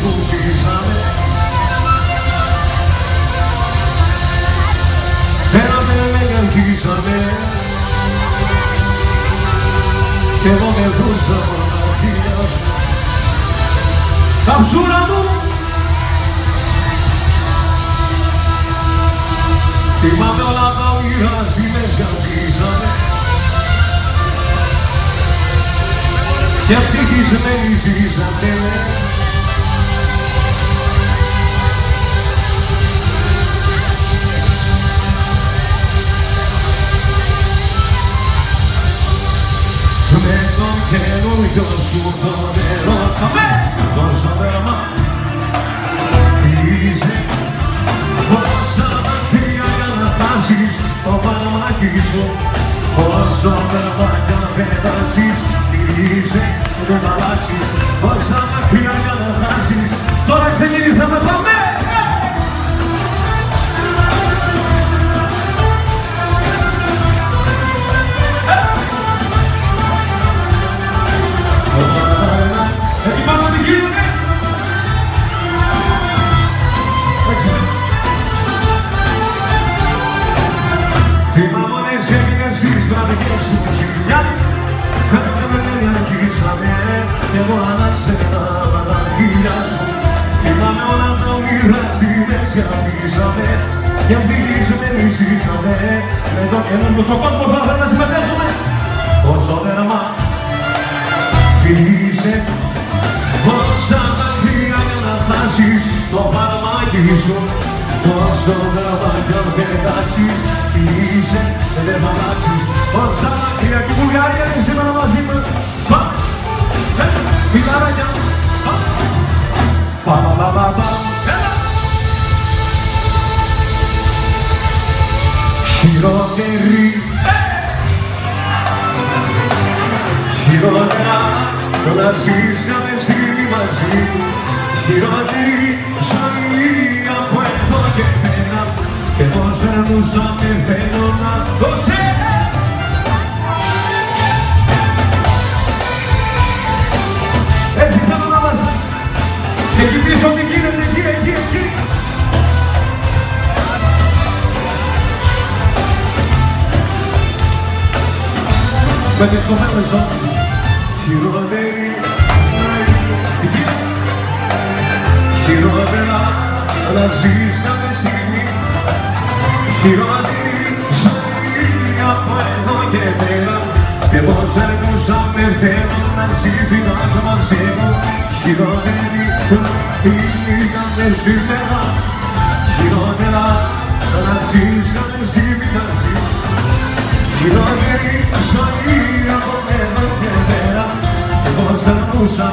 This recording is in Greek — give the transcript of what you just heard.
που ζήσαμε Πέραμε με αρχίσαμε κι εγώ με βρούσα μοναχία Καψούρα μου. Θυμάμαι όλα τα όνειρα στιγμές καθίσανε και ευτυχισμένοι ζήσατε με τον καινούριο σου τον ερώτα με! Τόσο δέρμα φύγησε πόσα μαθία για να φτάσεις το παλμάκι σου. Πόσο δέρμα για να πετάξεις φύγησε δεν θα αλλάξεις πόσα μακριά για να φτάσεις τώρα ξεκινήσαμε πάμε Εκεί πάνω τι γίνεται. Έτσι. Θυμάμαι όλες έγινες στις βραδικές αφήσαμε και αφήσαμε ζήσαμε με το καινούργιος ο κόσμος να θέλει να συμμετέχουμε. Όσο δέρμα Φίλησε πόσα μακριά για να φτάσεις το παραμάκι σου Πόσο γραβάκια πετάξεις Φίλησε δεν θα αλλάξεις. Πόσα μακριά και η Βουλγαρία είναι σήμερα μαζί μας. Πάμε, Χειρότερη. Χειρότερα το να ζεις κάθε στιγμή μαζί. Χειρότερη ζωή από εδώ και πέρα Και πως περνούσαμε θέλω να το σε Με τις κοπέλες τώρα χειρότερη Χειρότερα να ζεις κάθε στιγμή Χειρότερη ζωή από εδώ και πέρα. Και πως έρχουσαμε θέλω να ζήσεις μαζί μου. Χειρότερη ήταν σήμερα. Χειρότερα. Να ζεις κάθε στιγμή Φιλόγερη ζωή από εδώ και πέρα Εγώ στερνούσα